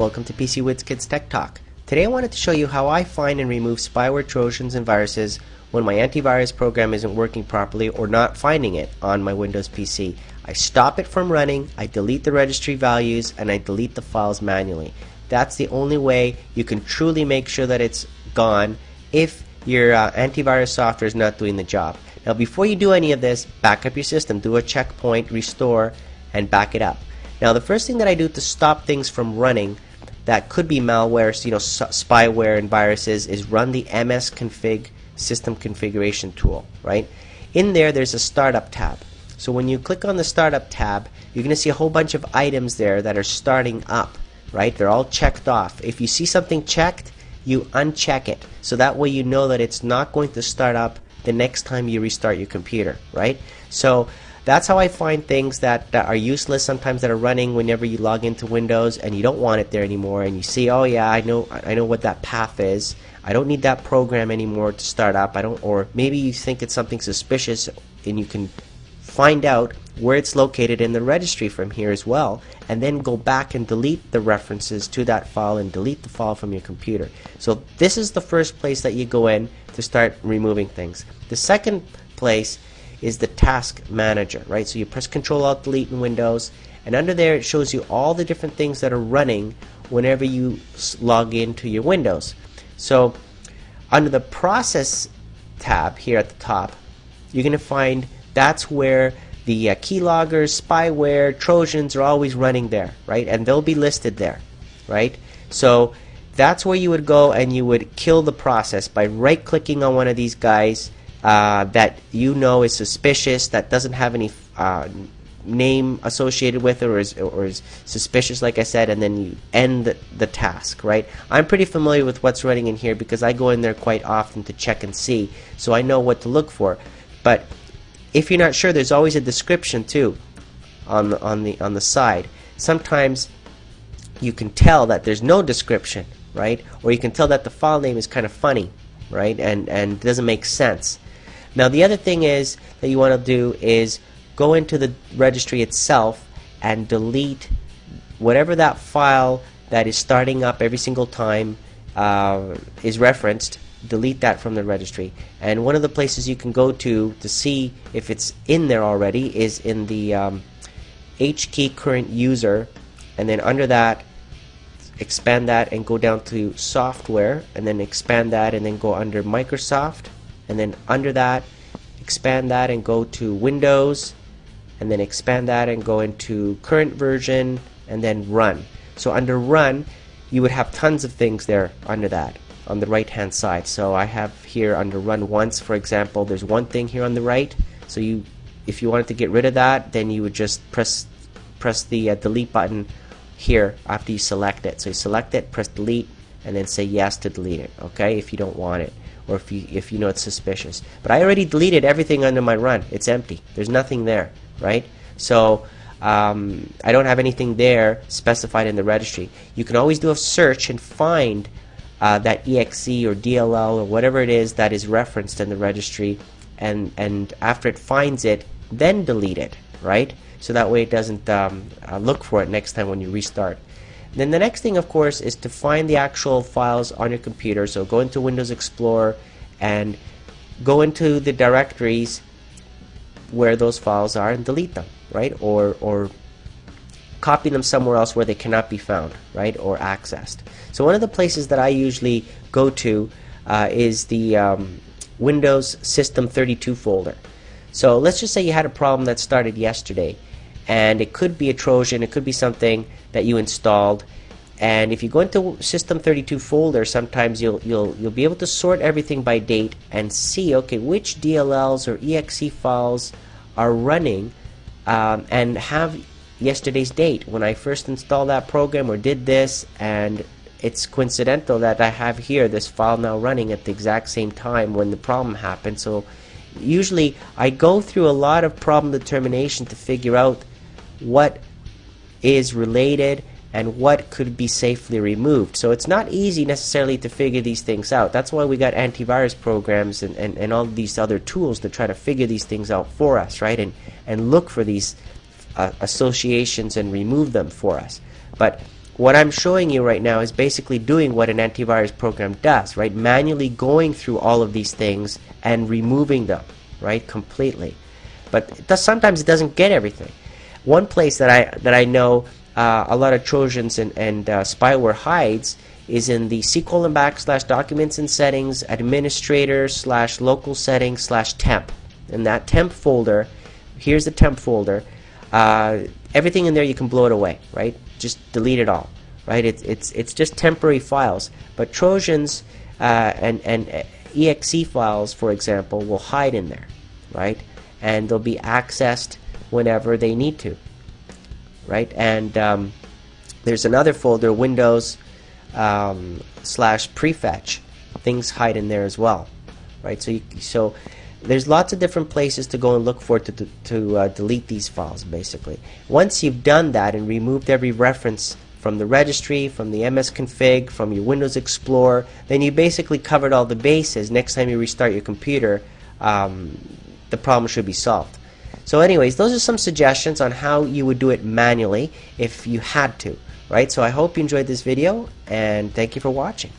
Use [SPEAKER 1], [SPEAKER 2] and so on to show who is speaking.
[SPEAKER 1] Welcome to PC Kids Tech Talk. Today I wanted to show you how I find and remove spyware, trojans, and viruses when my antivirus program isn't working properly or not finding it on my Windows PC. I stop it from running, I delete the registry values, and I delete the files manually. That's the only way you can truly make sure that it's gone if your uh, antivirus software is not doing the job. Now, before you do any of this, back up your system, do a checkpoint, restore, and back it up. Now, the first thing that I do to stop things from running that could be malware, you know, spyware and viruses, is run the msconfig system configuration tool, right? In there, there's a startup tab. So when you click on the startup tab, you're going to see a whole bunch of items there that are starting up, right? They're all checked off. If you see something checked, you uncheck it. So that way you know that it's not going to start up the next time you restart your computer, right? So that's how I find things that, that, are useless sometimes that are running whenever you log into Windows and you don't want it there anymore and you see oh yeah I know I know what that path is. I don't need that program anymore to start up. I don't or maybe you think it's something suspicious and you can find out where it's located in the registry from here as well and then go back and delete the references to that file and delete the file from your computer. So this is the first place that you go in to start removing things. The second place is the task manager, right? So you press Control Alt Delete in Windows, and under there it shows you all the different things that are running whenever you log into your Windows. So under the Process tab here at the top, you're going to find that's where the uh, keyloggers, spyware, trojans are always running there, right? And they'll be listed there, right? So that's where you would go and you would kill the process by right clicking on one of these guys uh, that you know is suspicious, that doesn't have any uh, name associated with it, or is, or is suspicious, like I said, and then you end the, the task, right? I'm pretty familiar with what's running in here because I go in there quite often to check and see, so I know what to look for. But if you're not sure, there's always a description too on the, on the, on the side. Sometimes you can tell that there's no description, right? Or you can tell that the file name is kind of funny, right? And, and doesn't make sense. Now the other thing is that you want to do is go into the registry itself and delete whatever that file that is starting up every single time uh, is referenced delete that from the registry. And one of the places you can go to to see if it's in there already is in the um, current user and then under that expand that and go down to software and then expand that and then go under Microsoft and then under that expand that and go to Windows and then expand that and go into current version and then run. So under run you would have tons of things there under that on the right hand side. So I have here under run once for example there's one thing here on the right. So you if you wanted to get rid of that then you would just press press the uh, delete button here after you select it. So you select it press delete and then say yes to delete it okay if you don't want it or if you if you know it's suspicious. But I already deleted everything under my run. It's empty. There's nothing there, right? So um, I don't have anything there specified in the registry. You can always do a search and find uh, that exe or DLL or whatever it is that is referenced in the registry, and and after it finds it, then delete it, right? So that way it doesn't um, uh, look for it next time when you restart. Then the next thing, of course, is to find the actual files on your computer. So go into Windows Explorer and go into the directories where those files are and delete them, right? Or, or copy them somewhere else where they cannot be found, right? Or accessed. So one of the places that I usually go to uh, is the um, Windows System 32 folder. So let's just say you had a problem that started yesterday and it could be a Trojan, it could be something that you installed. And if you go into System 32 folder, sometimes you'll you'll you'll be able to sort everything by date and see okay which DLLs or exe files are running um, and have yesterday's date when I first installed that program or did this and it's coincidental that I have here this file now running at the exact same time when the problem happened so usually I go through a lot of problem determination to figure out what is related and what could be safely removed. So it's not easy necessarily to figure these things out. That's why we got antivirus programs and, and, and all these other tools to try to figure these things out for us, right? And, and look for these uh, associations and remove them for us. But what I'm showing you right now is basically doing what an antivirus program does, right? Manually going through all of these things and removing them, right, completely. But it does, sometimes it doesn't get everything. One place that I that I know uh, a lot of Trojans and, and uh, spyware hides is in the C colon backslash documents and settings administrator slash local settings slash temp. In that temp folder, here's the temp folder. Uh, everything in there you can blow it away, right? Just delete it all, right? It's it's it's just temporary files. But Trojans uh, and and uh, exe files, for example, will hide in there, right? And they'll be accessed whenever they need to, right? And um, there's another folder, Windows um, slash prefetch. Things hide in there as well, right? So you, so there's lots of different places to go and look for to, to, to uh, delete these files basically. Once you've done that and removed every reference from the registry, from the MS config, from your Windows Explorer, then you basically covered all the bases. Next time you restart your computer, um, the problem should be solved. So anyways, those are some suggestions on how you would do it manually if you had to. Right? So I hope you enjoyed this video and thank you for watching.